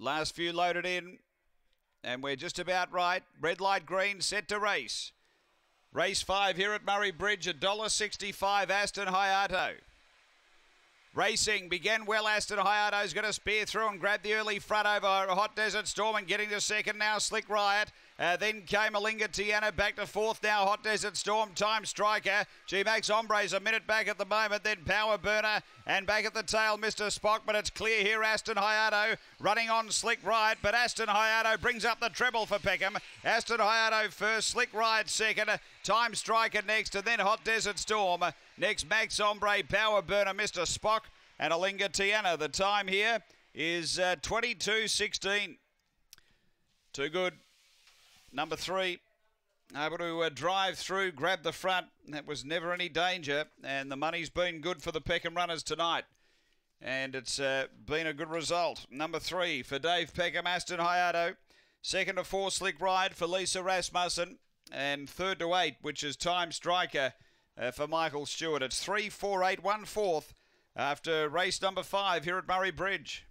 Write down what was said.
Last few loaded in. And we're just about right. Red light green set to race. Race five here at Murray Bridge, $1.65 Aston Hayato. Racing began well. Aston Hayato's going to spear through and grab the early front over Hot Desert Storm and getting to second now. Slick Riot. Uh, then came Alinga Tiana back to fourth now. Hot Desert Storm, Time Striker. G Max Hombres a minute back at the moment. Then Power Burner and back at the tail, Mr. Spock. But it's clear here. Aston Hayato running on Slick Riot. But Aston Hayato brings up the treble for Peckham. Aston Hayato first, Slick Riot second, Time Striker next, and then Hot Desert Storm. Next, Max Ombre, Power Burner, Mr. Spock, and Alinga Tiana. The time here is uh, 22.16. Too good. Number three, able to uh, drive through, grab the front. That was never any danger, and the money's been good for the Peckham runners tonight. And it's uh, been a good result. Number three for Dave Peckham, Aston Hayato. Second to four, Slick Riot for Lisa Rasmussen. And third to eight, which is Time Striker uh, for Michael Stewart. It's three, four, eight, one fourth after race number five here at Murray Bridge.